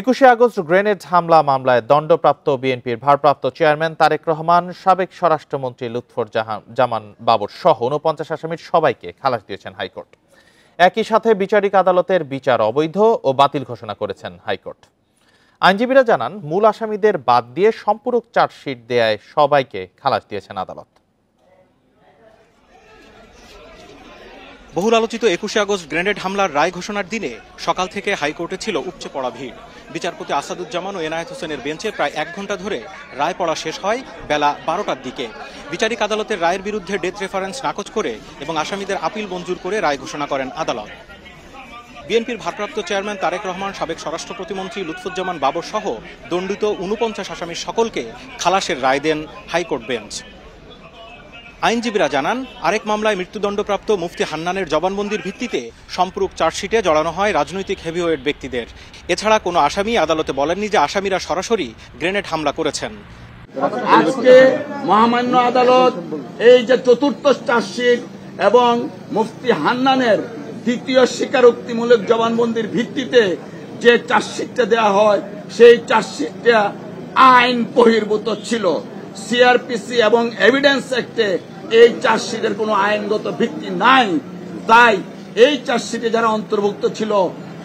একুশে August grenade হামলা মামলায় দণ্ডপ্রাপ্ত বিএনপির ভারপ্রাপ্ত চেয়ারম্যান তারেক রহমান, সাবেক স্বরাষ্ট্রমন্ত্রী লুৎফর জাহান জামান বাবর সহ উনপঞ্চাশ আসামির সবাইকে খালাস দিয়েছেন হাইকোর্ট। একই সাথে বিচারিক আদালতের বিচার অবৈধ ও বাতিল ঘোষণা করেছেন হাইকোর্ট। আইনজীবীরা জানান, মূল আসামিদের বাদ দিয়ে সম্পূরক চার্জশিট দেয়ায় সবাইকে খালাস দিয়েছেন আদালত। বহুল আলোচিত একুশে আগস্ট গ্রেনেড হামলার রায় ঘোষণার দিনে সকাল থেকে হাইকোর্টে ছিল উপচে পড়া ভিড়। বিচারপতি আসাদুজ্জামান ও এনায়েত হোসেনের বেঞ্চে প্রায় এক ঘণ্টা ধরে রায় পড়া শেষ হয় বেলা বারোটার দিকে। বিচারিক আদালতের রায়ের বিরুদ্ধে ডেথ রেফারেন্স নাকচ করে এবং আসামিদের আপিল মঞ্জুর করে রায় ঘোষণা করেন আদালত। বিএনপির ভারপ্রাপ্ত চেয়ারম্যান তারেক রহমান, সাবেক স্বরাষ্ট্র প্রতিমন্ত্রী লুৎফুজ্জামান বাবর সহ দণ্ডিত উনপঞ্চাশ আসামির সকলকে খালাসের রায় দেন হাইকোর্ট বেঞ্চ। আইনজীবীরা জানান, আরেক মামলায় মৃত্যুদণ্ডপ্রাপ্ত মুফতি হান্নানের জবানবন্দির ভিত্তিতে সম্পূরক চার্জশিটে জড়ানো হয় রাজনৈতিক হেভিওয়েট ব্যক্তিদের। এছাড়া কোনো আসামি আদালতে বলেননি যে আসামিরা সরাসরি গ্রেনেড হামলা করেছেন। আজকে মহামান্য আদালত এই যে চতুর্থ চার্জশিট এবং মুফতি হান্নানের দ্বিতীয় স্বীকারোক্তিমূলক জবানবন্দির ভিত্তিতে যে চার্জশিটটা দেওয়া হয়, সেই চার্জশিটটা আইন বহির্ভূত ছিল। সিআরপিসি এবং এভিডেন্স অ্যাক্টে এই চার্জশিটের কোনো আইনগত ভিত্তি নাই। তাই এই চার্জশিটে যারা অন্তর্ভুক্ত ছিল,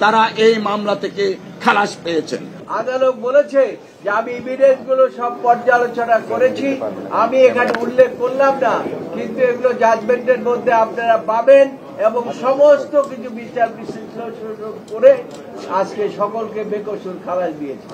তারা এই মামলা থেকে খালাস পেয়েছেন। আদালত বলেছে যে আমি ইভিডেন্সগুলো সব পর্যালোচনা করেছি। আমি এখানে উল্লেখ করলাম না, কিন্তু এগুলো জাজমেন্টের মধ্যে আপনারা পাবেন এবং সমস্ত কিছু বিচার বিশ্লেষণ করে আজকে সকলকে বেকসুর খালাস দিয়েছে।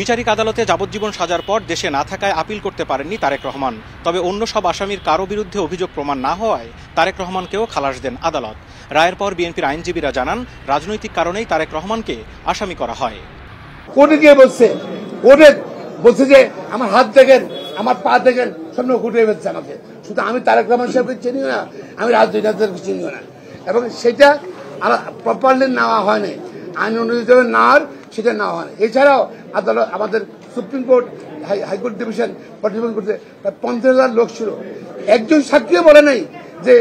বিচারিক আদালতে যাবজ্জীবন সাজার পর দেশে না থাকায় আপিল করতে পারেননি তারেক রহমান। তবে অন্য সব আসামির কারও বিরুদ্ধে অভিযোগ প্রমাণ না হওয়ায় তারেক রহমানকেও খালাস দেন আদালত। রায়ের পর বিএনপির আইনজীবীরা জানান, রাজনৈতিক কারণেই তারেক রহমানকে আসামি করা হয়। কোর্টে গিয়ে বলছে? কোর্টে বলছে যে আমার হাত দেখেন, আমার পা দেখেন সব কুটে ফেলছে আমাকে। শুধু আমি তারেক রহমান সাহেবকে চিনিও না, আমি রাজনীতিকে চিনিও না। এবং সেটা প্রপারলি নেওয়া হয়নি। আইন অনুযায়ী নেওয়ার সেটা নেওয়া হয়। এছাড়াও আদালত, আমাদের সুপ্রিম কোর্ট হাইকোর্ট ডিভিশন পর্যবেক্ষণ করতে প্রায় পঞ্চাশ হাজার লোক ছিল। একজন সাক্ষীও বলে নাই যে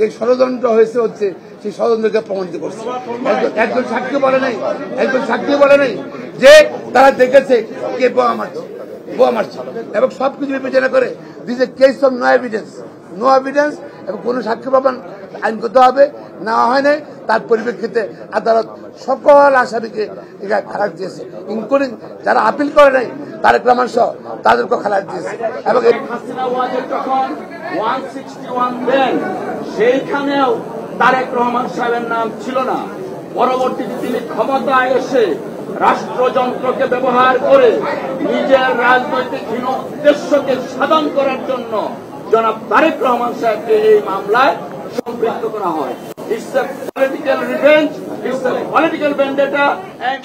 যে ষড়যন্ত্র হয়েছে হচ্ছে, সেই ষড়যন্ত্রকে প্রমাণিত করছে। একজন সাক্ষী বলে নাই, একজন সাক্ষী বলে নাই যে তারা দেখেছে কে বোয়া মারছে বোয়া মারছে এবং সবকিছু বিবেচনা করে this a case of no evidence no evidence এবং কোনো সাক্ষী প্রমাণ আইনগত হবে নেওয়া হয় নাই, তার পরিপ্রেক্ষিতে আদালত সকল আসামিকে খালাস দিয়েছে ইনক্লুডিং যারা আপিল করে নাই, তারেক রহমান সহ তাদেরকেও খালাস দিয়েছে। এবং সেইখানেও তারেক রহমান সাহেবের নাম ছিল না। পরবর্তীতে তিনি ক্ষমতায় এসে রাষ্ট্রযন্ত্রকে ব্যবহার করে নিজের রাজনৈতিক হীন উদ্দেশ্যকে সাধন করার জন্য জনাব তারেক রহমান সাহেবকে এই মামলায় সম্পৃক্ত করা হয়।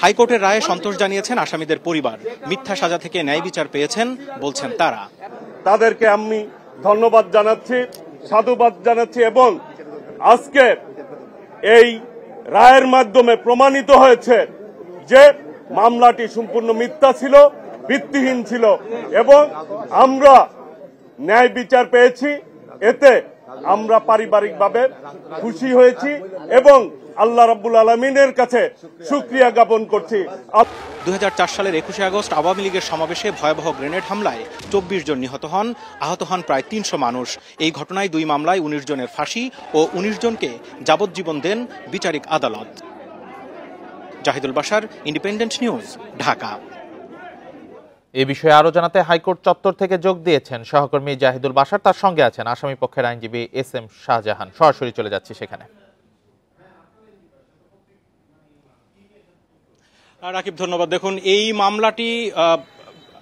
হাইকোর্টের রায়ে সন্তোষ জানিয়েছেন আসামিদের পরিবার। মিথ্যা সাজা থেকে ন্যায় বিচার পেয়েছেন বলছেন তারা। তাদেরকে আমি ধন্যবাদ জানাচ্ছি সাধুবাদ জানাচ্ছি এবং আজকে এই রায়ের মাধ্যমে প্রমাণিত হয়েছে যে মামলাটি সম্পূর্ণ মিথ্যা ছিল ভিত্তিহীন ছিল এবং আমরা ন্যায় বিচার পেয়েছি। এতে আমরা পারিবারিকভাবে খুশি হয়েছি এবং আল্লাহ রাব্বুল আলমিনের কাছে সুক্রিয়া জ্ঞাপন করছি। দুই হাজার চার সালের একুশে আগস্ট আওয়ামী লীগের সমাবেশে ভয়াবহ গ্রেনেড হামলায় চব্বিশ জন নিহত হন, আহত হন প্রায় তিনশো মানুষ। এই ঘটনায় দুই মামলায় উনিশ জনের ফাঁসি ও উনিশ জনকে যাবজ্জীবন দেন বিচারিক আদালত। জাহিদুল বাসার ইন্ডিপেন্ডেন্ট নিউজ, ঢাকা। এ বিষয়ে আরও জানাতে হাইকোর্ট চত্বর থেকে যোগ দিয়েছেন সহকর্মী জাহিদুল বাসার তার সঙ্গে আছেন আসামি পক্ষের আইনজীবী এস এম শাহজাহান। সরাসরি চলে যাচ্ছি সেখানে। রাকিব, ধন্যবাদ। দেখুন, এই মামলাটি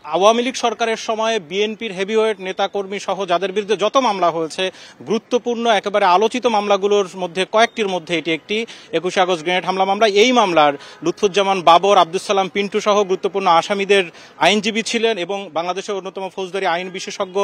আওয়ামী লীগ সরকারের সময় বিএনপির হেভিওয়েট নেতাকর্মী সহ যাদের বিরুদ্ধে যত মামলা হয়েছে, গুরুত্বপূর্ণ, একেবারে আলোচিত মামলাগুলোর মধ্যে, কয়েকটির মধ্যে এটি একটি। একুশে আগস্ট গ্রেনেড হামলা মামলা এই মামলার লুৎফুজ্জামান বাবর আব্দুল সালাম, পিন্টু সহ গুরুত্বপূর্ণ আসামিদের আইনজীবী ছিলেন এবং বাংলাদেশের অন্যতম ফৌজদারি আইন বিশেষজ্ঞ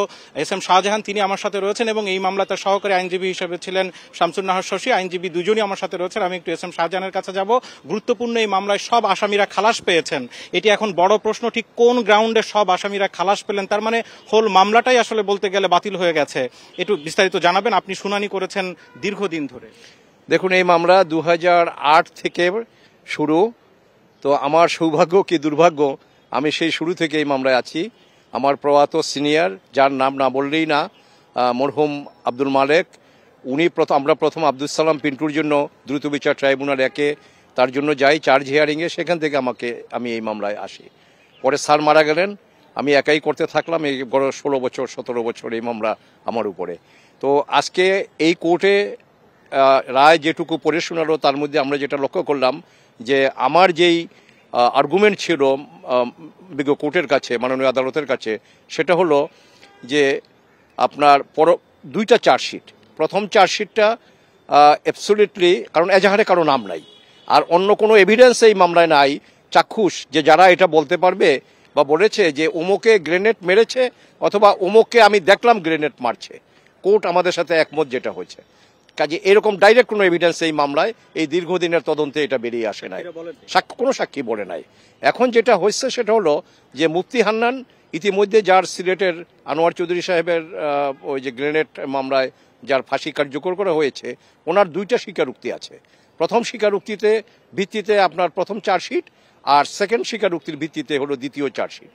এস এম শাহজাহান, তিনি আমার সাথে রয়েছেন এবং এই মামলা তার সহকারী আইনজীবী হিসেবে ছিলেন শামসুর নাহার শশী। আইনজীবী দুজনই আমার সাথে রয়েছেন। আমি একটু এস এম শাহজাহানের কাছে যাব। গুরুত্বপূর্ণ এই মামলায় সব আসামিরা খালাস পেয়েছেন। এটি এখন বড় প্রশ্ন। ঠিক কোন গ্রাউন্ডে সব আসামিরা খালাস পেলেন। তার মানে হোল মামলাটাই আসলে বলতে গেলে বাতিল হয়ে গেছে। একটু বিস্তারিত জানাবেন, আপনি শুনানি করেছেন দীর্ঘদিন ধরে। দেখুন, এই মামলা দু হাজার আট থেকে শুরু। তো আমার সৌভাগ্য কি দুর্ভাগ্য? আমি সেই শুরু থেকে এই মামলায় আছি। আমার প্রয়াত সিনিয়র, যার নাম না বললেই না মরহুম আব্দুল মালেক, উনি প্রথম আমরা প্রথম আব্দুল সালাম পিন্টুর জন্য দ্রুত বিচার ট্রাইব্যুনাল একে, তার জন্য যাই, চার্জ হিয়ারিংয়ে সেখান থেকে আমাকে আমি এই মামলায় আসি। পরে স্যার মারা গেলেন, আমি একাই করতে থাকলাম, এই বড় ষোলো বছর, সতেরো বছর এই মামলা আমার উপরে। তো আজকে এই কোর্টে রায় যেটুকু পড়ে শোনালো, তার মধ্যে আমরা যেটা লক্ষ্য করলাম যে আমার যেই আর্গুমেন্ট ছিল বিজ্ঞ কোর্টের কাছে, মাননীয় আদালতের কাছে, সেটা হলো যে আপনার পর, দুইটা চার্জশিট। প্রথম চার্জশিটটা অ্যাবসোলিটলি কারণ এজাহারে কারও নাম নাই। আর অন্য কোনো এভিডেন্স এই মামলায় নাই চাক্ষুষ যে যারা এটা বলতে পারবে বা বলেছে যে ওমোকে গ্রেনেড মেরেছে অথবা ওমোকে আমি দেখলাম গ্রেনেড মারছে। কোর্ট আমাদের সাথে একমত যেটা হয়েছে। কাজে এরকম ডাইরেক্ট কোনো এভিডেন্স এই মামলায় এই দীর্ঘদিনের তদন্তে এটা বেরিয়ে আসে নাই। সাক্ষ্য কোনো সাক্ষী বলে নাই। এখন যেটা হচ্ছে সেটা হলো যে মুফতি হান্নান ইতিমধ্যে যার সিলেটের আনোয়ার চৌধুরী সাহেবের ওই যে গ্রেনেড মামলায় যার ফাঁসি কার্যকর করা হয়েছে ওনার দুইটা স্বীকারোক্তি আছে। প্রথম স্বীকারোক্তিতে ভিত্তিতে আপনার প্রথম চার্জশিট আর সেকেন্ড স্বীকারোক্তির ভিত্তিতে হলো দ্বিতীয় চার্জশিট।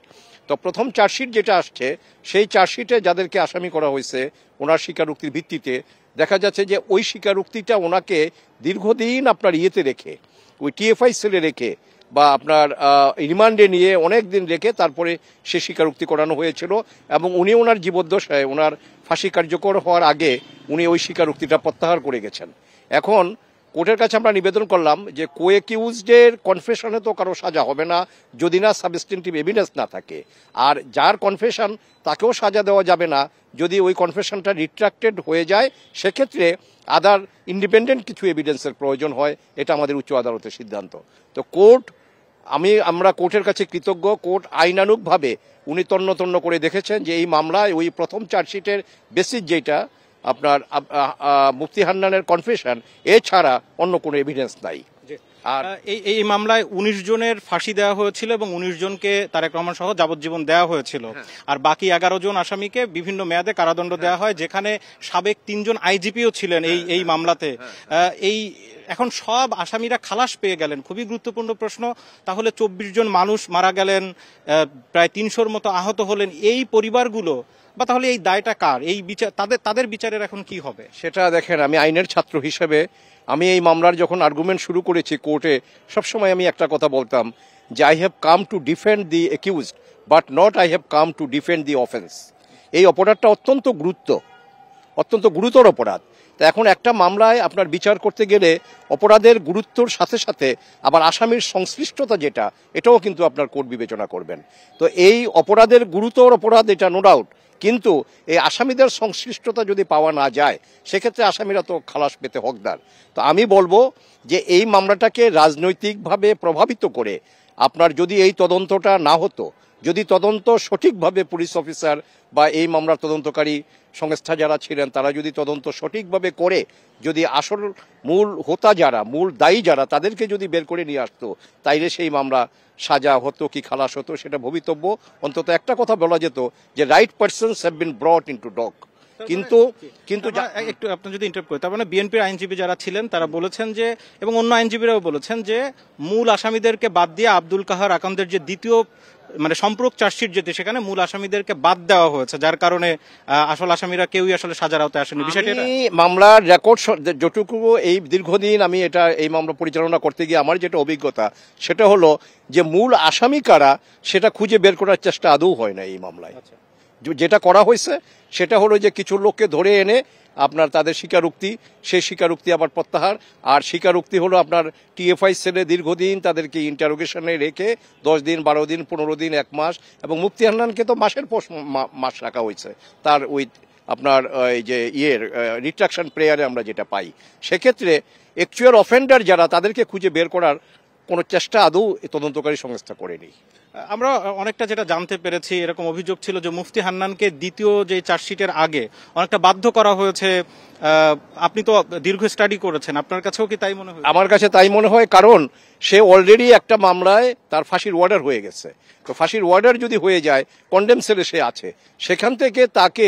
তো প্রথম চার্জশিট যেটা আসছে, সেই চার্জশিটে যাদেরকে আসামি করা হয়েছে, ওনার স্বীকারোক্তির ভিত্তিতে দেখা যাচ্ছে যে ওই স্বীকারোক্তিটা ওনাকে দীর্ঘদিন আপনার ইয়েতে রেখে, ওই টিএফআই সেলে রেখে বা আপনার রিমান্ডে নিয়ে অনেক দিন রেখে তারপরে সে স্বীকারোক্তি করানো হয়েছিল এবং উনি ওনার জীবদ্দশায়, ওনার ফাঁসি কার্যকর হওয়ার আগে উনি ওই স্বীকারোক্তিটা প্রত্যাহার করে গেছেন। এখন কোর্টের কাছে আমরা নিবেদন করলাম যে কোয়েকিউজডের কনফেশনে তো কারও সাজা হবে না, যদি না সাবস্টেন্টিভ এভিডেন্স না থাকে। আর যার কনফেশন, তাকেও সাজা দেওয়া যাবে না। যদি ওই কনফেশনটা রিট্রাক্টেড হয়ে যায়, সেক্ষেত্রে আদার ইন্ডিপেন্ডেন্ট কিছু এভিডেন্সের প্রয়োজন হয়, এটা আমাদের উচ্চ আদালতের সিদ্ধান্ত। তো কোর্ট, আমি, আমরা কোর্টের কাছে কৃতজ্ঞ। কোর্ট আইনানুগভাবে উনি তন্ন তন্ন করে দেখেছেন যে এই মামলায় ওই প্রথম চার্জশিটের বেসিস যেটা আপনার মুফতি হান্নানের কনফেশন এছাড়া অন্য কোনো এভিডেন্স নাই। আর এই এই মামলায় উনিশ জনের ফাঁসি দেওয়া হয়েছিল এবং উনিশ জনকে তারেক রহমান সহ যাবজ্জীবন দেওয়া হয়েছিল। আর বাকি এগারো জন আসামিকে বিভিন্ন মেয়াদে কারাদণ্ড দেওয়া হয় যেখানে সাবেক তিনজন আইজিপিও ছিলেন এই এই মামলাতে। এই এখন সব আসামিরা খালাস পেয়ে গেলেন। খুবই গুরুত্বপূর্ণ প্রশ্ন তাহলে চব্বিশ জন মানুষ মারা গেলেন প্রায় তিনশোর মতো আহত হলেন এই পরিবারগুলো বা তাহলে এই দায়টা কার? এই বিচার, তাদের তাদের বিচারের এখন কি হবে? সেটা দেখেন, আমি আইনের ছাত্র হিসেবে আমি এই মামলার যখন আর্গুমেন্ট শুরু করেছি কোর্টে সবসময় আমি একটা কথা বলতাম যে I have come to defend the accused but not I have come to defend the offence এই অপরাধটা অত্যন্ত গুরুত্ব, অত্যন্ত গুরুতর অপরাধ। তা এখন একটা মামলায় আপনার বিচার করতে গেলে অপরাধের গুরুত্বর সাথে সাথে আবার আসামির সংশ্লিষ্টতা যেটা, এটাও কিন্তু আপনার কোর্ট বিবেচনা করবেন। তো এই অপরাধের গুরুতর অপরাধ, এটা নো ডাউট কিন্তু এই আসামিদের সংশ্লিষ্টতা যদি পাওয়া না যায়, সেক্ষেত্রে আসামিরা তো খালাস পেতে হকদার। তো আমি বলব যে এই মামলাটাকে রাজনৈতিকভাবে প্রভাবিত করে আপনার যদি এই তদন্তটা না হতো, যদি তদন্ত সঠিকভাবে পুলিশ অফিসার বা এই মামলার তদন্তকারী সংস্থা যারা ছিলেন তারা যদি তদন্ত সঠিকভাবে করে যদি আসল মূল হোতা যারা মূল দায়ী যারা তাদেরকে যদি বের করে নিয়ে আসতো তাইলে সেই মামলা সাজা হতো কি খালাস হতো সেটা ভবিতব্য। অন্তত একটা কথা বলা যেত যে right persons have been brought into dock কিন্তু কিন্তু একটু আপনি যদি ইন্টারপ্ট করি তার মানে বিএনপির আইনজীবী যারা ছিলেন তারা বলেছেন যে এবং অন্য আইনজীবীরাও বলেছেন যে মূল আসামিদেরকে বাদ দিয়ে আব্দুল কাহার আকামদের যে দ্বিতীয় মানে সম্পর্ক চার্জশিট যেতে সেখানে মূল আসামিদেরকে বাদ দেওয়া হয়েছে যার কারণে আসল আসামিরা কেউই আসলে সাজার আওতায় আসেনি বিষয়টি মামলার রেকর্ড যতটুকু এই দীর্ঘদিন আমি এটা এই মামলা পরিচালনা করতে গিয়ে আমার যেটা অভিজ্ঞতা সেটা হলো যে মূল আসামি কারা সেটা খুঁজে বের করার চেষ্টা আদৌ হয় না এই মামলায়। যেটা করা হয়েছে সেটা হলো যে কিছু লোককে ধরে এনে আপনার তাদের স্বীকারোক্তি সেই স্বীকারোক্তি আবার প্রত্যাহার। আর স্বীকারোক্তি হলো আপনার টিএফআই সেলে দীর্ঘদিন তাদেরকে ইন্টারোগেশনে রেখে দশ দিন, বারো দিন, পনেরো দিন, এক মাস এবং মুফতি হান্নানকে তো মাসের পর মাস রাখা হয়েছে। তার ওই আপনার এই যে ইয়ের রিট্রাকশন প্রেয়ারে আমরা যেটা পাই। সেক্ষেত্রে অ্যাকচুয়াল অফেন্ডার যারা, তাদেরকে খুঁজে বের করার কোনো চেষ্টা আদৌ তদন্তকারী সংস্থা করেনি। আমরা অনেকটা যেটা জানতে পেরেছি, এরকম অভিযোগ ছিল যে মুফতি হান্নানকে দ্বিতীয় যে চার্জশিটের আগে অনেকটা বাধ্য করা হয়েছে। আপনি তো দীর্ঘ স্টাডি করেছেন, আপনার কাছেও কি তাই মনে হয়? আমার কাছে তাই মনে হয়, কারণ সে অলরেডি একটা মামলায় তার ফাঁসির ওয়ার্ডার হয়ে গেছে। তো ফাঁসির ওয়ার্ডার যদি হয়ে যায় কন্ডেম সেলে সে আছে। সেখান থেকে তাকে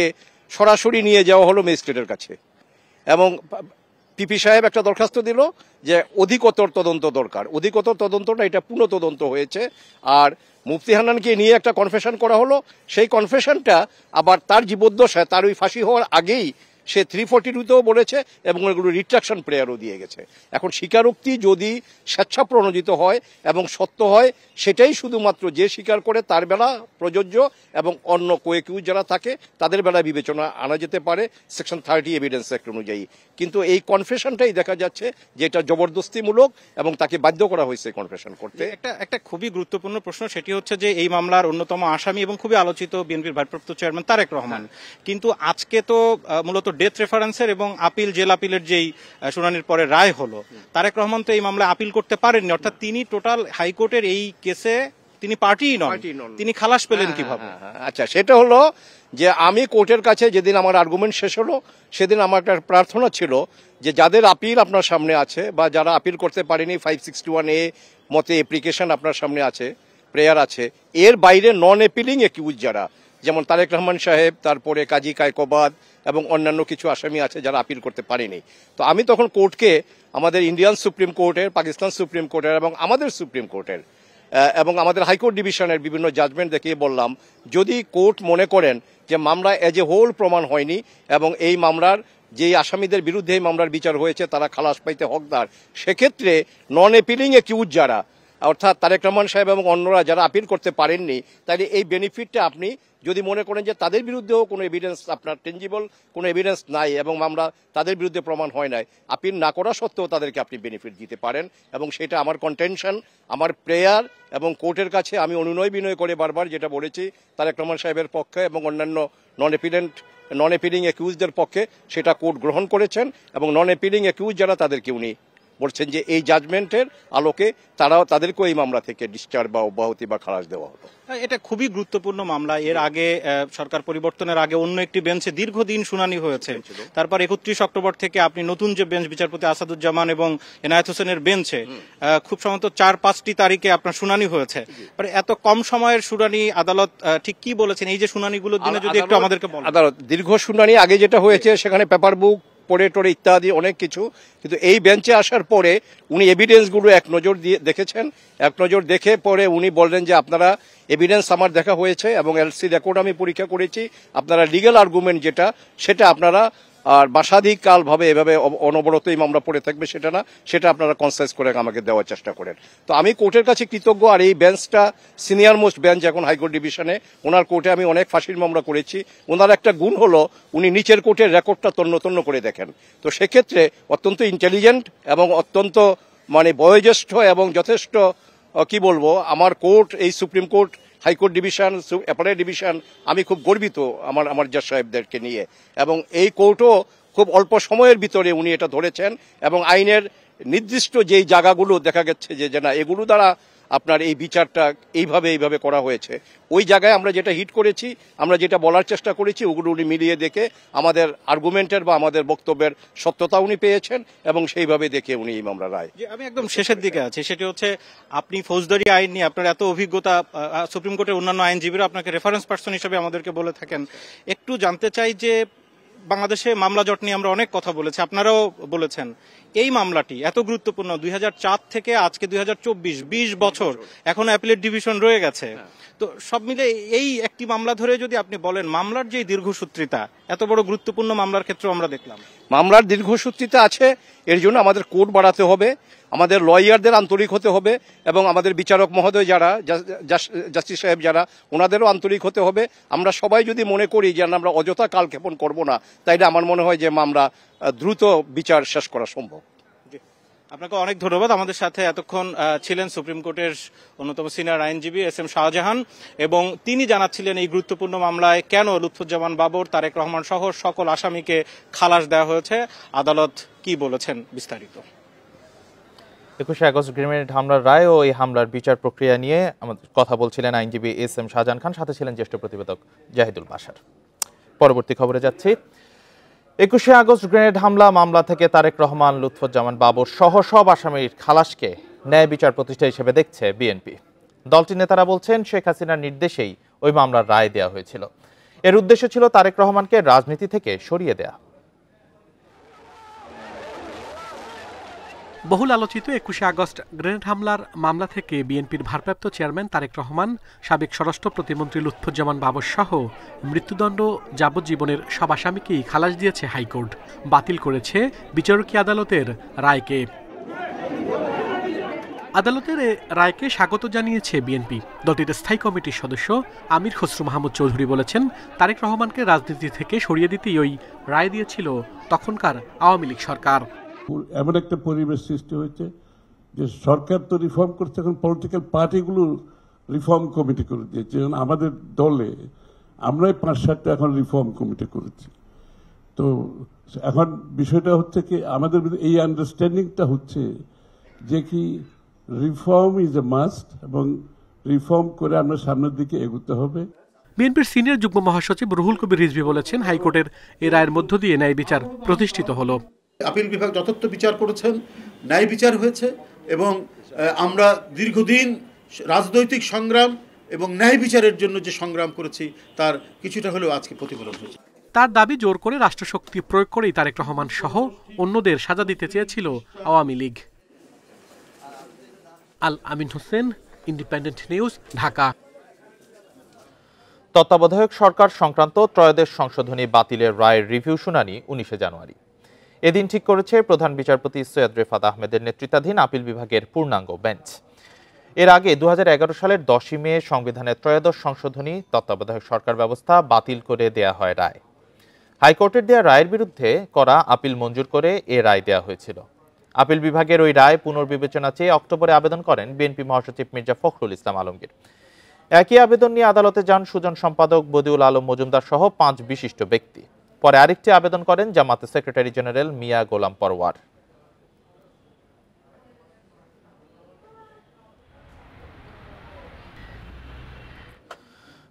সরাসরি নিয়ে যাওয়া হলো ম্যাজিস্ট্রেটের কাছে। এবং পিপি সাহেব একটা দরখাস্ত দিল যে অধিকতর তদন্ত দরকার। অধিকতর তদন্তটা এটা পুনঃ তদন্ত হয়েছে। আর মুফতি হান্নানকে নিয়ে একটা কনফেশন করা হলো। সেই কনফেশনটা আবার তার জীবদ্দশায়, তার ওই ফাঁসি হওয়ার আগেই সে থ্রি ফোর্টি টুতেও বলেছে এবং এগুলো রিট্রাকশন প্রেয়ারও দিয়ে গেছে। এখন স্বীকারোক্তি যদি স্বেচ্ছা প্রণোদিত হয় এবং সত্য হয় সেটাই শুধুমাত্র যে স্বীকার করে তার বেলা প্রযোজ্য এবং অন্য কোয়েকিউ যারা থাকে তাদের বেলা বিবেচনা আনা যেতে পারে সেকশন থার্টি এভিডেন্স অ্যাক্ট অনুযায়ী। কিন্তু এই কনফেশনটাই দেখা যাচ্ছে যে এটা জবরদস্তিমূলক এবং তাকে বাধ্য করা হয়েছে কনফেশন করতে। একটা একটা খুবই গুরুত্বপূর্ণ প্রশ্ন সেটি হচ্ছে যে এই মামলার অন্যতম আসামি এবং খুবই আলোচিত বিএনপির ভারপ্রাপ্ত চেয়ারম্যান তারেক রহমান। কিন্তু আজকে তো মূলত ডেথ রেফারেন্সের এবং আপিল জেল আপিলের যেই শুনানির পরে রায় হলো তারেক রহমান তো এই মামলায় আপিল করতে পারেননি অর্থাৎ তিনি টোটাল হাইকোর্টের এই কেসে তিনি পার্টি নন। তিনি খালাস পেলেন কীভাবে হ্যাঁ, হ্যাঁ, আচ্ছা সেটা হলো যে আমি কোর্টের কাছে যেদিন আমার আর্গুমেন্ট শেষ হলো সেদিন আমার একটা প্রার্থনা ছিল যে যাদের আপিল আপনার সামনে আছে বা যারা আপিল করতে পারেনি ফাইভ সিক্সটি ওয়ান এ মতে অ্যাপ্লিকেশন আপনার সামনে আছে প্রেয়ার আছে এর বাইরে নন অ্যাপিলিং একিউজ যারা যেমন তারেক রহমান সাহেব, তারপরে কাজী কায়কোবাদ এবং অন্যান্য কিছু আসামি আছে যারা আপিল করতে পারেনি। তো আমি তখন কোর্টকে আমাদের ইন্ডিয়ান সুপ্রিম কোর্টের, পাকিস্তান সুপ্রিম কোর্টের এবং আমাদের সুপ্রিম কোর্টের এবং আমাদের হাইকোর্ট ডিভিশনের বিভিন্ন জাজমেন্ট দেখিয়ে বললাম, যদি কোর্ট মনে করেন যে মামলা এজ এ হোল প্রমাণ হয়নি এবং এই মামলার যেই আসামিদের বিরুদ্ধে এই মামলার বিচার হয়েছে, তারা খালাস পাইতে হকদার, সেক্ষেত্রে নন এপিলিং একিউজ যারা অর্থাৎ তারেক রহমান সাহেব এবং অন্যরা যারা আপিল করতে পারেননি, তাহলে এই বেনিফিটটা আপনি যদি মনে করেন যে তাদের বিরুদ্ধেও কোনো এভিডেন্স আপনার টেঞ্জিবল কোনো এভিডেন্স নাই এবং আমরা তাদের বিরুদ্ধে প্রমাণ হয় নাই আপিল না করা সত্ত্বেও তাদেরকে আপনি বেনিফিট দিতে পারেন এবং সেটা আমার কন্টেনশন আমার প্রেয়ার এবং কোর্টের কাছে আমি অনুনয় বিনয় করে বারবার যেটা বলেছি তারেক রহমান সাহেবের পক্ষে এবং অন্যান্য নন এপিডেন্ট নন এপিলিং অ্যাকিউজদের পক্ষে, সেটা কোর্ট গ্রহণ করেছেন এবং নন এপিলিং অ্যাকিউজ যারা তাদেরকে উনি বলছেন যে এই জাজমেন্টের আলোকে তারাও তাদেরকেও এই মামলা থেকে ডিসচার্জ বা অব্যাহতি বা খালাস দেওয়া হতো এটা খুবই গুরুত্বপূর্ণ মামলা। এর আগে সরকার পরিবর্তনের আগে অন্য একটি বেঞ্চে দীর্ঘদিন শুনানি হয়েছে। তারপর একত্রিশ অক্টোবর থেকে আপনি নতুন যে বেঞ্চ বিচারপতি আসাদুজ্জামান এবং এনায়েত হোসেনের বেঞ্চে খুব সম্ভবত চার পাঁচটি তারিখে আপনার শুনানি হয়েছে। মানে এত কম সময়ের শুনানি আদালত ঠিক কি বলেছেন? এই যে শুনানিগুলোর দিনে যদি একটু আমাদেরকে আদালত দীর্ঘ শুনানি আগে যেটা হয়েছে সেখানে পেপার বুক পড়ে টড়ে ইত্যাদি অনেক কিছু, কিন্তু এই বেঞ্চে আসার পরে উনি এভিডেন্সগুলো এক নজর দিয়ে দেখেছেন। এক নজর দেখে পরে উনি বললেন যে, আপনারা এভিডেন্স আমার দেখা হয়েছে এবং এলসি রেকর্ড আমি পরীক্ষা করেছি। আপনারা লিগ্যাল আর্গুমেন্ট যেটা, সেটা আপনারা আর বাসাধিকাল ভাবে এভাবে অনবরতই মামলা পড়ে থাকবে সেটা না, সেটা আপনারা কনসাইজ করে আমাকে দেওয়ার চেষ্টা করেন। তো আমি কোর্টের কাছে কৃতজ্ঞ, আর এই বেঞ্চটা সিনিয়র মোস্ট বেঞ্চ এখন হাইকোর্ট ডিভিশনে ওনার কোর্টে আমি অনেক ফাঁসির মামলা করেছি। ওনার একটা গুণ হলো, উনি নিচের কোর্টের রেকর্ডটা তন্ন তন্ন করে দেখেন। তো সেক্ষেত্রে অত্যন্ত ইন্টেলিজেন্ট এবং অত্যন্ত মানে বয়োজ্যেষ্ঠ এবং যথেষ্ট কি বলব, আমার কোর্ট, এই supreme court high court division appellate division, আমি খুব গর্বিত আমার আমার জাজ সাহেবদেরকে নিয়ে। এবং এই কোর্টও খুব অল্প সময়ের ভিতরে উনি এটা ধরেছেন এবং আইনের নির্দিষ্ট যেই জায়গাগুলো দেখা গেছে যে না, এগুলো দ্বারা আপনার এই বিচারটা এইভাবে এইভাবে করা হয়েছে। ওই জায়গায় আমরা যেটা হিট করেছি, আমরা যেটা বলার চেষ্টা করেছি ওগুলো উনি মিলিয়ে দেখে আমাদের আর্গুমেন্টের বা আমাদের বক্তব্যের সত্যতা উনি পেয়েছেন এবং সেইভাবে দেখে উনি এই মামলা রায় আমি একদম শেষের দিকে আছি। সেটি হচ্ছে, আপনি ফৌজদারি আইন নিয়ে আপনার এত অভিজ্ঞতা সুপ্রিম কোর্টের অন্যান্য আইনজীবীরা আপনাকে রেফারেন্স পার্সন হিসেবে আমাদেরকে বলে থাকেন। একটু জানতে চাই যে, বাংলাদেশে মামলা জট নিয়ে আমরা অনেক কথা বলেছি, আপনারাও বলেছেন। এই মামলাটি এত গুরুত্বপূর্ণ দুই হাজার চার থেকে আজকে দুই হাজার চব্বিশ বিশ বছর এখন অ্যাপিলেট ডিভিশন রয়ে গেছে। তো সব মিলে এই একটি মামলা ধরে যদি আপনি বলেন মামলার যে দীর্ঘসূত্রিতা এত বড় গুরুত্বপূর্ণ মামলার ক্ষেত্রে আমরা দেখলাম। মামলার দীর্ঘসূত্রিতা আছে, এর জন্য আমাদের কোর্ট বাড়াতে হবে, আমাদের লয়ারদের আন্তরিক হতে হবে, এবং আমাদের বিচারক মহোদয় যারা জাস- জাস- জাস্টিস সাহেব যারা, ওনাদেরও আন্তরিক হতে হবে। আমরা সবাই যদি মনে করি যে আমরা অযথা কালক্ষেপণ করব না, তাইলে আমার মনে হয় যে মামলা দ্রুত বিচার শেষ করা সম্ভব। আপনাকে অনেক ধন্যবাদ। আমাদের সাথে এতক্ষণ ছিলেন সুপ্রিম কোর্টের অন্যতম সিনিয়র আইনজীবী এস এম শাহজাহান এবং তিনি জানাচ্ছিলেন এই গুরুত্বপূর্ণ মামলায় কেন লুৎফুজ্জামান বাবর, তারেক রহমান সহ সকল আসামিকে খালাস দেওয়া হয়েছে। আদালত কি বলেছেন বিস্তারিত? একুশে আগস্ট গ্রেনেড হামলার রায় ও এই হামলার বিচার প্রক্রিয়া নিয়ে আমাদের কথা বলছিলেন আইনজীবী এস এম শাহজাহান খান, সাথে ছিলেন জ্যেষ্ঠ প্রতিবেদক জাহিদুল বাসার পরবর্তী খবরে যাচ্ছি। একুশে আগস্ট গ্রেনেড হামলা, মামলা থেকে তারেক রহমান, লুৎফুজ্জামান বাবুর সহ সব আসামির খালাসকে ন্যায় বিচার প্রতিষ্ঠা হিসেবে দেখছে বিএনপি। দলটির নেতারা বলছেন, শেখ হাসিনার নির্দেশেই ওই মামলার রায় দেওয়া হয়েছিল। এর উদ্দেশ্য ছিল তারেক রহমানকে রাজনীতি থেকে সরিয়ে দেয়া। বহুল আলোচিত একুশে আগস্ট গ্রেনেড হামলার মামলা থেকে বিএনপির ভারপ্রাপ্ত চেয়ারম্যান তারেক রহমান, সাবেক স্বরাষ্ট্র প্রতিমন্ত্রী লুৎফুজ্জামান বাবর সহ মৃত্যুদণ্ড, যাবজ্জীবনের সব আসামিকেই খালাস দিয়েছে হাইকোর্ট। বাতিল করেছে বিচারকী আদালতের রায়কে। আদালতের রায়কে স্বাগত জানিয়েছে বিএনপি। দলটির স্থায়ী কমিটির সদস্য আমির খসরু মাহমুদ চৌধুরী বলেছেন, তারেক রহমানকে রাজনীতি থেকে সরিয়ে দিতেই ওই রায় দিয়েছিল তখনকার আওয়ামী লীগ সরকার। এমন একটা পরিবেশ সৃষ্টি হয়েছে যে সরকার তো রিফর্ম করছে, এখন পলিটিক্যাল পার্টিগুলো রিফর্ম কমিটি করে দিয়েছে। যেমন আমাদের দলে আমরাই পাঁচ, সাতটা এখন রিফর্ম কমিটি করেছি। তো এখন বিষয়টা হচ্ছে কি, আমাদের এই আন্ডারস্ট্যান্ডিংটা হচ্ছে যে কি রিফর্ম ইজ এ মাস্ট এবং রিফর্ম করে আমরা সামনের দিকে এগোতে হবে। বিএনপির সিনিয়র যুগ্ম মহাসচিব রুহুল কবির রিজভি বলেছেন, হাইকোর্টের এ রায়ের মধ্য দিয়ে ন্যায় বিচার প্রতিষ্ঠিত হলো। আপিল বিভাগ যথার্থ বিচার করেছেন ন্যায় বিচার হয়েছে এবং আমরা দীর্ঘদিন রাজনৈতিক সংগ্রাম এবং ন্যায় বিচারের জন্য যে সংগ্রাম করেছি তার কিছুটা হলেও আজকে প্রতিফলন হয়েছে। তার দাবি জোর করে রাষ্ট্রশক্তি প্রয়োগ করেই তারেক রহমান সহ অন্যদের সাজা দিতে চেয়েছিল Awami League. Al Amin Hossain Independent News Dhaka. তত্ত্বাবধায়ক সরকার সংক্রান্ত ত্রয়োদশ সংশোধনী বাতিলের রায়ের রিভিউ শুনানি উনিশে জানুয়ারি। এদিন ঠিক করেছে প্রধান বিচারপতি সৈয়দ রেফাত আহমেদের নেতৃত্বাধীন আপিল বিভাগের পূর্ণাঙ্গ বেঞ্চ। এর আগে দু হাজার এগারো সালের দশই মে সংবিধানের ত্রয়োদশ সংশোধনী, তত্ত্বাবধায়ক সরকার ব্যবস্থা বাতিল করে দেয়া হয় রায়। হাইকোর্টের দেয়া রায়ের বিরুদ্ধে করা আপিল মঞ্জুর করে এ রায় দেয়া হয়েছিল। আপিল বিভাগের ওই রায় পুনর্বিবেচনা চেয়ে অক্টোবরে আবেদন করেন বিএনপি মহাসচিব মির্জা ফখরুল ইসলাম আলমগীর। একই আবেদন নিয়ে আদালতে যান সুজন সম্পাদক বদিউল আলম মজুমদার সহ পাঁচ বিশিষ্ট ব্যক্তি। পরে আরেকটি আবেদন করেন জামাতের সেক্রেটারি জেনারেল মিয়া গোলাম পরওয়ার।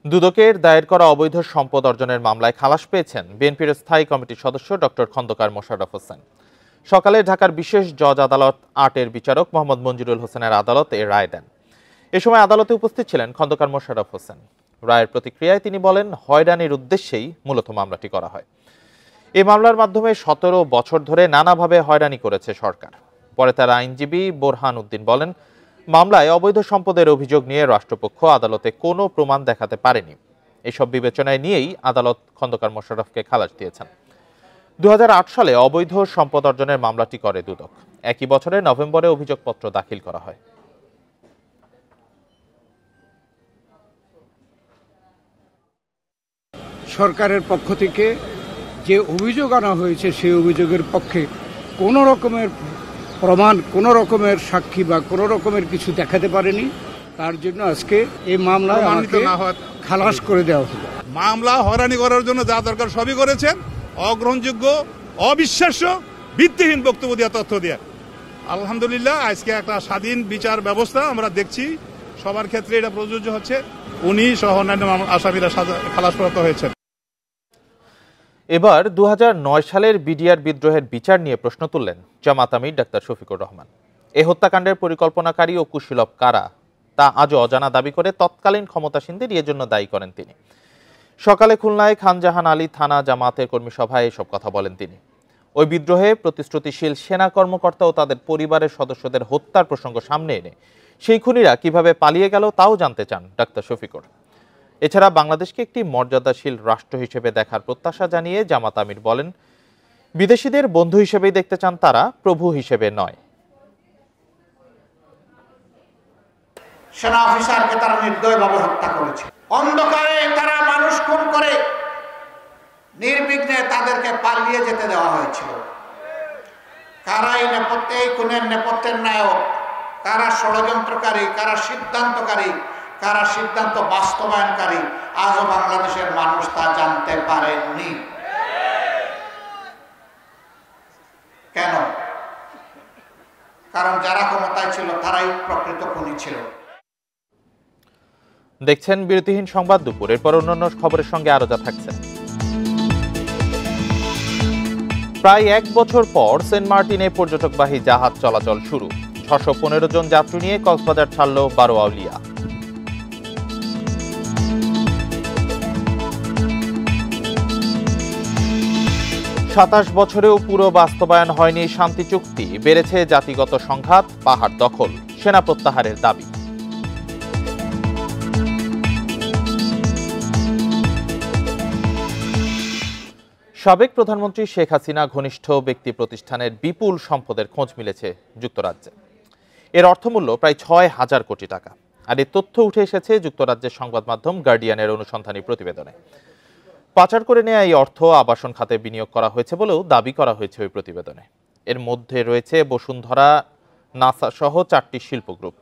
দুদকের দায়ের করা অবৈধ সম্পদ অর্জনের মামলায় খালাস পেয়েছেন বিএনপির স্থায়ী কমিটির সদস্য ডক্টর খন্দকার মোশাররফ হোসেন। সকালে ঢাকার বিশেষ জজ আদালত আটের বিচারক মোহাম্মদ মঞ্জুরুল হোসেনের আদালত এ রায় দেন। এ সময় আদালতে উপস্থিত ছিলেন খন্দকার মোশাররফ হোসেন। রায়ের প্রতিক্রিয়ায় তিনি বলেন, হয়রানির উদ্দেশ্যেই মূলত মামলাটি করা হয়। এই মামলার মাধ্যমে সতেরো বছর ধরে নানাভাবে হয়রানি করেছে সরকার। পরে তার আইনজীবী বোরহান উদ্দিন বলেন, মামলায় অবৈধ সম্পদের অভিযোগ নিয়ে রাষ্ট্রপক্ষ আদালতে কোনো প্রমাণ দেখাতে পারেনি। এসব বিবেচনায় নিয়েই আদালত খন্দকার মোশাররফকে খালাস দিয়েছেন। দু সালে অবৈধ সম্পদ অর্জনের মামলাটি করে দুদক। একই বছরে নভেম্বরে অভিযোগপত্র দাখিল করা হয়। সরকারের পক্ষ থেকে যে অভিযোগ আনা হয়েছে সেই অভিযোগের পক্ষে কোনো রকমের প্রমাণ কোনো রকমের সাক্ষী বা কোনো রকমের কিছু দেখাতে পারেনি। তার জন্য আজকে এই মামলায় আমাকে না হওয়া খালাস করে দেওয়া হলো। মামলা হয়রানি করার জন্য যা দরকার সবই করেছেন। অগ্রহণযোগ্য অবিশ্বাস্য ভিত্তিহীন বক্তব্য দেওয়া তথ্য দেওয়া। আলহামদুলিল্লাহ আজকে একটা স্বাধীন বিচার ব্যবস্থা আমরা দেখছি। সবার ক্ষেত্রে এটা প্রযোজ্য হচ্ছে। উনি সহ অন্যান্য আসামিরা সাজা- খালাসপ্রাপ্ত হয়েছেন। এবার দুহাজার নয় সালের বিডিআর বিদ্রোহের বিচার নিয়ে প্রশ্ন তুললেন জামাত আমির ডাক্তার শফিকুর রহমান। এ হত্যাকাণ্ডের পরিকল্পনাকারী ও কুশীলভ কারা? তা আজও অজানা দাবি করে তৎকালীন ক্ষমতাসীনদের এর জন্য দায়ী করেন তিনি। সকালে খুলনায় খানজাহান আলী থানা জামাতের কর্মী সভায় এসব কথা বলেন তিনি। ওই বিদ্রোহে প্রতিশ্রুতিশীল সেনা কর্মকর্তা ও তাদের পরিবারের সদস্যদের হত্যার প্রসঙ্গ সামনে এনে সেই খুনিরা কীভাবে পালিয়ে গেল তাও জানতে চান ডাক্তার শফিকুর। এছাড়া বাংলাদেশকে একটি মর্যাদাশীল রাষ্ট্র হিসেবে দেখার প্রত্যাশা জানিয়ে জামাত আমির বলেন, বিদেশিদের বন্ধু হিসেবেই দেখতে চান তারা, প্রভু হিসেবে নয়। সেনা অফিসারকে তারা নির্দয়ভাবে হত্যা করেছে। অন্ধকারে তারা মানুষ খুন করে নির্বিঘ্নে তাদেরকে পালিয়ে যেতে দেওয়া হয়েছিল। কারা এই নেপথ্যে, এই খুনের নেপথ্যের নায়ক? কারা ষড়যন্ত্রকারী? কারা সিদ্ধান্তকারী? কারা সিদ্ধান্ত বাস্তবায়নকারী, আজও বাংলাদেশের মানুষ তা জানতে পারেননি। কেন? কারণ যারা ক্ষমতায় ছিল, তারাই প্রকৃত খুনি ছিল। দেখছেন বিরতিহীন সংবাদ দুপুর, এরপর অন্যান্য খবরের সঙ্গে আরও যা থাকছে। প্রায় এক বছর পর সেন্ট মার্টিনে পর্যটকবাহী জাহাজ চলাচল শুরু। ছশো পনেরো জন যাত্রী নিয়ে কক্সবাজার ছাড়ল বারো আউলিয়া সাতাশ বছরেও পুরো বাস্তবায়ন হয়নি শান্তি চুক্তি, বেড়েছে জাতিগত সংঘাত, পাহাড় দখল, সেনা প্রত্যাহারের দাবি। সাবেক প্রধানমন্ত্রী শেখ হাসিনা ঘনিষ্ঠ ব্যক্তি প্রতিষ্ঠানের বিপুল সম্পদের খোঁজ মিলেছে যুক্তরাজ্যে। এর অর্থমূল্য প্রায় ছয় হাজার কোটি টাকা। আর এই তথ্য উঠে এসেছে যুক্তরাজ্যের সংবাদ মাধ্যম গার্ডিয়ানের অনুসন্ধানী প্রতিবেদনে। পাচার করে নেওয়া এই অর্থ আবাসন খাতে বিনিয়োগ করা হয়েছে বলেও দাবি করা হয়েছে ওই প্রতিবেদনে। এর মধ্যে রয়েছে বসুন্ধরা, নাসা সহ চারটি শিল্প গ্রুপ।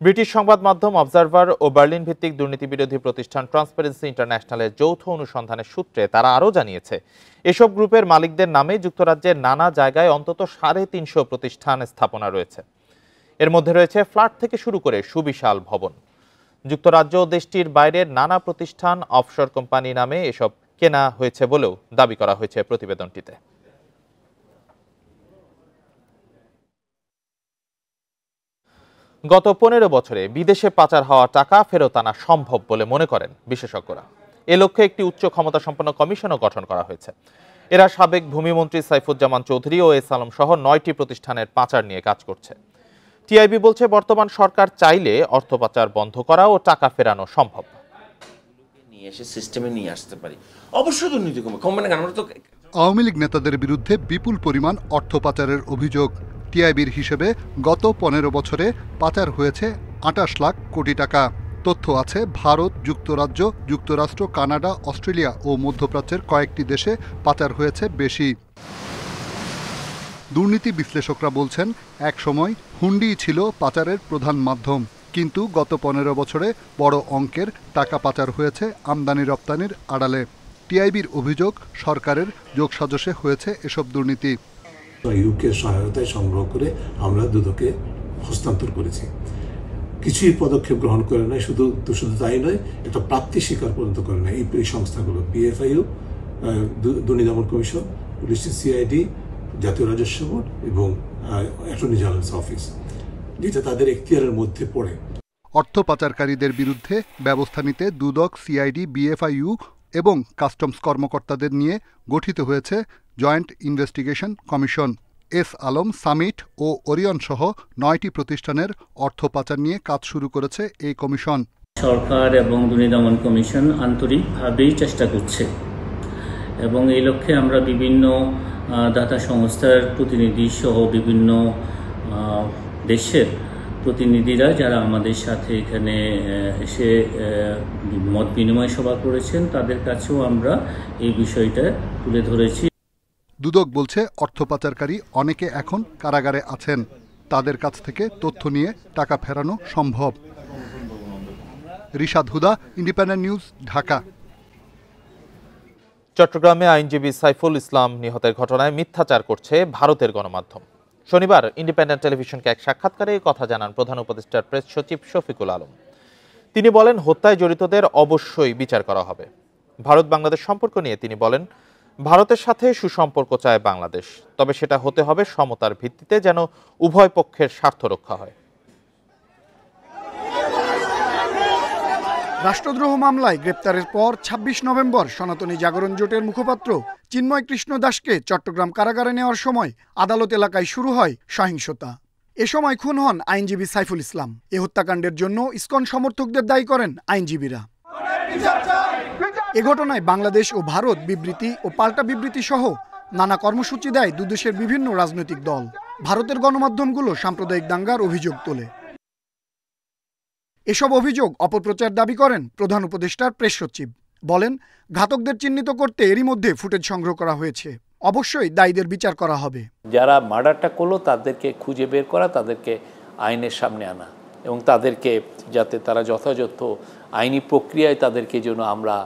ব্রিটিশ সংবাদ মাধ্যম অবজারভার ও বার্লিন ভিত্তিক দুর্নীতি বিরোধী প্রতিষ্ঠান ট্রান্সপারেন্সি ইন্টারন্যাশনালের যৌথ অনুসন্ধানের সূত্রে তারা আরও জানিয়েছে, এসব গ্রুপের মালিকদের নামে যুক্তরাজ্যের নানা জায়গায় অন্তত সাড়ে তিনশো প্রতিষ্ঠান স্থাপনা রয়েছে। এর মধ্যে রয়েছে ফ্ল্যাট থেকে শুরু করে সুবিশাল ভবন। যুক্তরাজ্য দেশটির বাইরের নানা প্রতিষ্ঠান অফশোর কোম্পানি নামে এসব কেনা হয়েছে বলেও দাবি করা হয়েছে প্রতিবেদনটিতে। গত পনেরো বছরে বিদেশে পাচার হওয়া টাকা ফেরত আনা সম্ভব বলে মনে করেন বিশেষজ্ঞরা। এ লক্ষ্যে একটি উচ্চ ক্ষমতা সম্পন্ন কমিশনও গঠন করা হয়েছে। এরা সাবেক ভূমিমন্ত্রী সাইফুজ্জামান চৌধুরী ও এস আলম সহ নয়টি প্রতিষ্ঠানের পাচার নিয়ে কাজ করছে। টিআইবি বলছে বর্তমান সরকার চাইলে অর্থ পাচার বন্ধ করা ও টাকা ফেরানো সম্ভব। নিয়ে এসে সিস্টেমে নিয়ে আসতে পারি। অবশ্যই দুর্নীতি কমবে। কমবে না আমরা তো আওয়ামী লীগ নেতাদের বিরুদ্ধে বিপুল পরিমাণ অর্থ পাচারের অভিযোগ। টিআইবির হিসেবে গত পনেরো বছরে পাচার হয়েছে আটাশ লাখ কোটি টাকা। তথ্য আছে ভারত যুক্তরাজ্য যুক্তরাষ্ট্র কানাডা অস্ট্রেলিয়া ও মধ্যপ্রাচ্যের কয়েকটি দেশে পাচার হয়েছে বেশি। দুর্নীতি বিশ্লেষকরা বলছেন, এক সময় হুন্ডিই ছিল পাচারের প্রধান মাধ্যম। কিন্তু গত পনেরো বছরে বড় অঙ্কের টাকা পাচার হয়েছে আমদানি রপ্তানির আড়ালে। টিআইবির অভিযোগ, সরকারের যোগসাজশে হয়েছে এসব দুর্নীতি। ইউকের সহায়তায় সংগ্রহ করে আমরা দুদকে হস্তান্তর করেছি। কিছুই পদক্ষেপ গ্রহণ করে নাই, শুধু শুধু তাই নয় এটা প্রাপ্তি স্বীকার পর্যন্ত করে নাই। এই সংস্থাগুলো, পিএফআইও দুর্নীতি দমন কমিশন, পুলিশ, সিআইডি জাতীয় রাজস্ব বোর্ড এবং অ্যাটর্নি জেনারেলস অফিস যেটা তাদের এখতিয়ারের মধ্যে পড়ে। অর্থ পাচারকারীদের বিরুদ্ধে ব্যবস্থা নিতে দুদক সিআইডি বিএফআইইউ এবং কাস্টমস কর্মকর্তাদের নিয়ে গঠিত হয়েছে joint investigation commission. S Alam Summit ও ওরিয়ন সহ নয়টি প্রতিষ্ঠানের অর্থ পাচার নিয়ে কাজ শুরু করেছে এই কমিশন। সরকার এবং দুর্নীতি দমন কমিশন আন্তরিকভাবেই চেষ্টা করছে এবং এই লক্ষ্যে আমরা বিভিন্ন দাতা সংস্থার প্রতিনিধি সহ বিভিন্ন দেশের প্রতিনিধিরা যারা আমাদের সাথে এখানে এসে মত বিনিময় সভা করেছেন, তাদের কাছেও আমরা এই বিষয়টা তুলে ধরেছি। দুদক বলছে, অর্থ পাচারকারী অনেকে এখন কারাগারে আছেন। তাদের কাছ থেকে তথ্য নিয়ে টাকা ফেরানো সম্ভব। Rishad Huda, Independent News, Dhaka. চট্টগ্রামে আইনজীবী সাইফুল ইসলাম নিহতের ঘটনায় মিথ্যাচার করছে ভারতের গণমাধ্যম। শনিবার ইন্ডিপেন্ডেন্ট টেলিভিশনকে এক সাক্ষাৎকারে কথা জানান প্রধান উপদেষ্টার প্রেস সচিব শফিকুল আলম। তিনি বলেন, হত্যায় জড়িতদের অবশ্যই বিচার করা হবে। ভারত বাংলাদেশ সম্পর্ক নিয়ে তিনি বলেন, ভারতের সাথে সুসম্পর্ক চায় বাংলাদেশ, তবে সেটা হতে হবে সমতার ভিত্তিতে যেন উভয় পক্ষের স্বার্থ রক্ষা হয়। রাষ্ট্রদ্রোহ মামলায় গ্রেপ্তারের পর ২৬ নভেম্বর সনাতনী জাগরণ জোটের মুখপাত্র চিন্ময় কৃষ্ণ দাসকে চট্টগ্রাম কারাগারে নেওয়ার সময় আদালত এলাকায় শুরু হয় সহিংসতা। এ সময় খুন হন আইনজীবী সাইফুল ইসলাম। এ হত্যাকাণ্ডের জন্য ইসকন সমর্থকদের দায়ী করেন আইনজীবীরা। এ ঘটনায় বাংলাদেশ ও ভারত বিবৃতি ও পাল্টা বিবৃতি সহ নানা কর্মসূচি দেয় দুদেশের বিভিন্ন রাজনৈতিক দল। ভারতের গণমাধ্যমগুলো সাম্প্রদায়িক দাঙ্গার অভিযোগ তোলে। এসব অভিযোগ অপপ্রচার দাবি করেন প্রধান উপদেষ্টার প্রেস সচিব। বলেন, ঘাতকদের চিহ্নিত করতে এরই মধ্যে ফুটেজ সংগ্রহ করা হয়েছে। অবশ্যই দায়ীদের বিচার করা হবে। যারা মার্ডারটা করল, তাদেরকে খুঁজে বের করা, তাদেরকে আইনের সামনে আনা এবং তাদেরকে যাতে তারা যথাযথ আইনি প্রক্রিয়ায় তাদেরকে যেন আমরা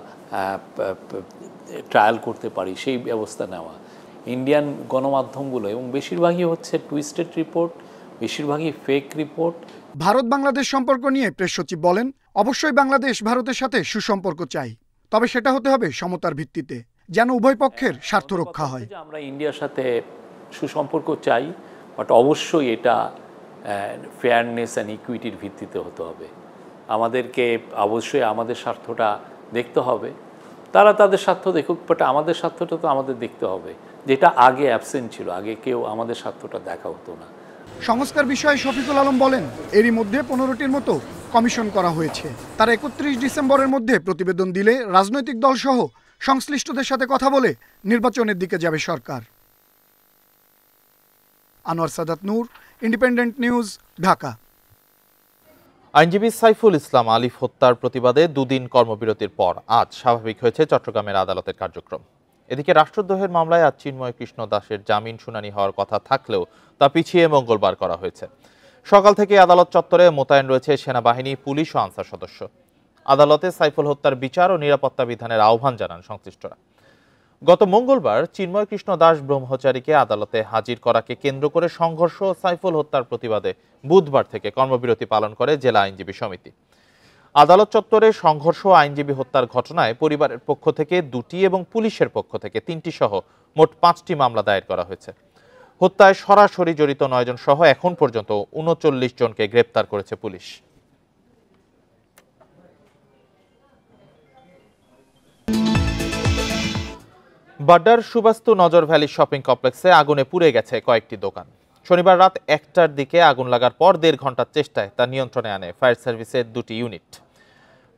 ট্রায়াল করতে পারি, সেই ব্যবস্থা নেওয়া। ইন্ডিয়ান গণমাধ্যমগুলো এবং বেশিরভাগই হচ্ছে টুইস্টেড রিপোর্ট বেশিরভাগই ফেক রিপোর্ট ভারত বাংলাদেশ সম্পর্ক নিয়ে প্রেস সচিব বলেন অবশ্যই বাংলাদেশ ভারতের সাথে সুসম্পর্ক চাই তবে সেটা হতে হবে সমতার ভিত্তিতে যেন উভয় পক্ষের স্বার্থ রক্ষা হয়। আমরা ইন্ডিয়ার সাথে সুসম্পর্ক চাই বাট অবশ্যই এটা ফেয়ারনেস অ্যান্ড ইকুইটির ভিত্তিতে হতে হবে। আমাদেরকে অবশ্যই আমাদের স্বার্থটা দেখতে হবে। তারা তাদের স্বার্থ দেখুক বাট আমাদের স্বার্থটা তো আমাদের দেখতে হবে। যেটা আগে অ্যাবসেন্ট ছিল আগে কেউ আমাদের স্বার্থটা দেখা হতো না। সংস্কার বিষয়ে শফিকুল আলম বলেন, এরই মধ্যে পনেরোটির মতো কমিশন করা হয়েছে। তার একত্রিশ ডিসেম্বরের মধ্যে প্রতিবেদন দিলে রাজনৈতিক দলসহ সংশ্লিষ্টদের সাথে কথা বলে নির্বাচনের দিকে যাবে সরকার। Anwar Sadat Noor, Independent News, Dhaka. আইনজীবী সাইফুল ইসলাম আলিফ হত্যার প্রতিবাদে দুদিন কর্মবিরতির পর আজ স্বাভাবিক হয়েছে চট্টগ্রামের আদালতের কার্যক্রম। এদিকে রাষ্ট্রদ্রোহের মামলায় আজ চিন্ময় কৃষ্ণ দাসের জামিন শুনানি হওয়ার কথা থাকলেও তা পিছিয়ে মঙ্গলবার করা হয়েছে। সকাল থেকে আদালত চত্বরে মোতায়েন রয়েছে সেনাবাহিনী, পুলিশ ও আনসার সদস্য। আদালতে সাইফুল হত্যার বিচার ও নিরাপত্তা বিধানের আহ্বান জানান সংশ্লিষ্টরা। গত মঙ্গলবার চিন্ময় কৃষ্ণ দাস ব্রহ্মচারীকে আদালতে হাজির করাকে কেন্দ্র করে সংঘর্ষ ও সাইফুল হত্যার প্রতিবাদে বুধবার থেকে কর্মবিরতি পালন করে জেলা আইনজীবী সমিতি। আদালত চত্বরে সংঘর্ষ আইনজীবী হত্যার ঘটনায় পরিবারের পক্ষ থেকে দুটি এবং পুলিশের পক্ষ থেকে তিনটি সহ মোট পাঁচটি মামলা দায়ের করা হয়েছে। হত্যায় সরাসরি জড়িত নয়জন সহ এখন পর্যন্ত উনচল্লিশ জনকে গ্রেপ্তার করেছে পুলিশ। বাড্ডার সুবাস্তু নজর ভ্যালি শপিং কমপ্লেক্সে আগুনে পুড়ে গেছে কয়েকটি দোকান। শনিবার রাত একটার দিকে আগুন লাগার পর দেড় ঘণ্টার চেষ্টায় তা নিয়ন্ত্রণে আনে ফায়ার সার্ভিসের দুটি ইউনিট।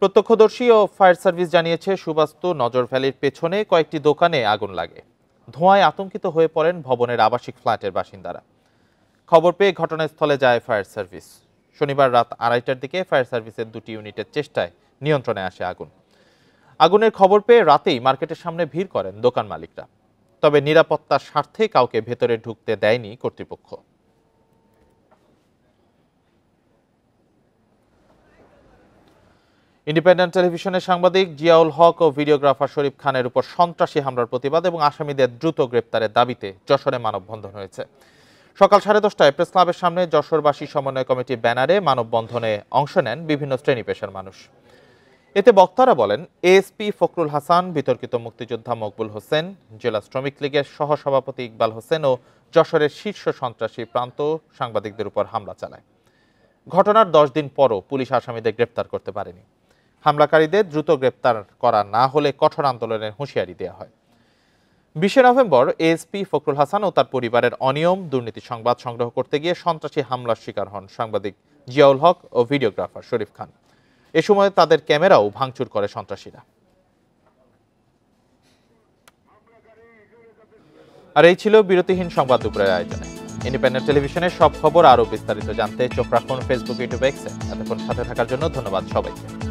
প্রত্যক্ষদর্শী ও ফায়ার সার্ভিস জানিয়েছে, সুবাস্তু নজর ভ্যালির পেছনে কয়েকটি দোকানে আগুন লাগে। ধোঁয়ায় আতঙ্কিত হয়ে পড়েন ভবনের আবাসিক ফ্ল্যাটের বাসিন্দারা। খবর পেয়ে ঘটনাস্থলে যায় ফায়ার সার্ভিস। শনিবার রাত আড়াইটার দিকে ফায়ার সার্ভিসের দুটি ইউনিটের চেষ্টায় নিয়ন্ত্রণে আসে আগুন। আগুনের খবর পেয়ে রাতেই মার্কেটের সামনে ভিড় করেন দোকান মালিকরা। তবে নিরাপত্তার স্বার্থে কাউকে ভেতরে ঢুকতে দেয়নি কর্তৃপক্ষ। ইন্ডিপেন্ডেন্ট টেলিভিশনের সাংবাদিক জিয়াউল হক ও ভিডিওগ্রাফার শরীফ খানের উপর সন্ত্রাসী হামলার প্রতিবাদ এবং আসামিদের দ্রুত গ্রেপ্তারের দাবিতে যশোরে মানববন্ধন হয়েছে। সকাল সাড়ে দশটায় প্রেস ক্লাবের সামনে যশোরবাসী সমন্বয় কমিটির ব্যানারে মানববন্ধনে অংশ নেন বিভিন্ন শ্রেণি পেশার মানুষ। এতে বক্তারা বলেন, এএসপি ফখরুল হাসান, বিতর্কিত মুক্তিযোদ্ধা মকবুল হোসেন, জেলা শ্রমিক লীগের সহসভাপতি ইকবাল হোসেন ও যশোরের শীর্ষ সন্ত্রাসী প্রান্ত সাংবাদিকদের উপর হামলা চালায়। ঘটনার দশ দিন পরও পুলিশ আসামিদের গ্রেপ্তার করতে পারেনি। হামলাকারীদের দ্রুত গ্রেপ্তার করা না হলে কঠোর আন্দোলনের হুঁশিয়ারি দেওয়া হয়। বিশে নভেম্বর এএসপি ফখরুল হাসান ও তার পরিবারের অনিয়ম, দুর্নীতি সংবাদ সংগ্রহ করতে গিয়ে সন্ত্রাসী হামলার শিকার হন সাংবাদিক জিয়াউল হক ও ভিডিওগ্রাফার শরীফ খান। এ সময় তাদের ক্যামেরাও ভাঙচুর করে সন্ত্রাসীরা। আর এই ছিল বিরতিহীন সংবাদ দুপুরের আয়োজনে। ইন্ডিপেন্ডেন্ট টেলিভিশনের সব খবর আরও বিস্তারিত জানতে চোখ রাখুন ফেসবুক ইউটিউব এক্সে এতক্ষণ সাথে থাকার জন্য ধন্যবাদ সবাইকে।